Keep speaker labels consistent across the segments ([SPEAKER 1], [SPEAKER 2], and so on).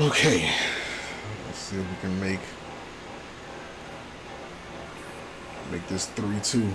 [SPEAKER 1] Okay. Let's see if we can make make this 3-2.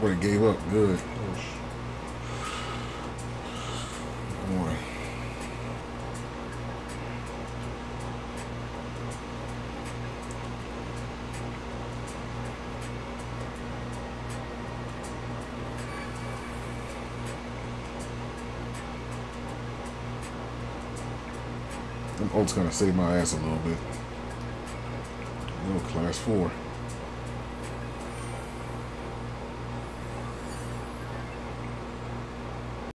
[SPEAKER 1] Boy, gave up good. Boy. Them oats gonna save my ass a little bit. Little class four.